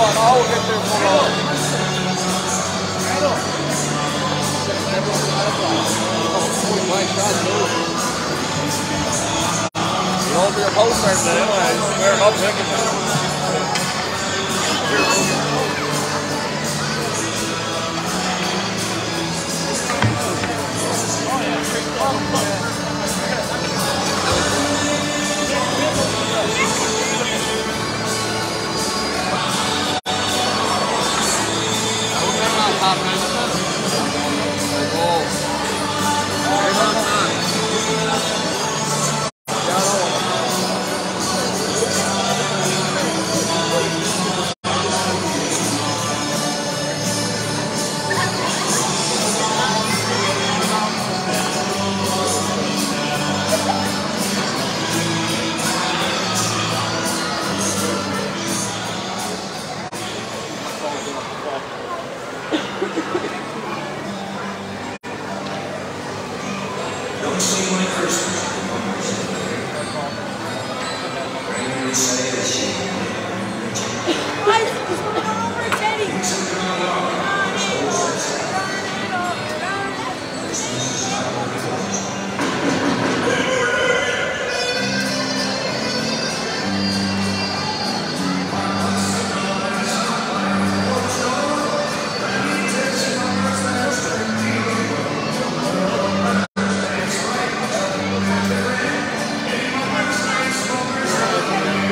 I will get there for You hold your post there today, anyways. We're not picking it. say my first. Pray and say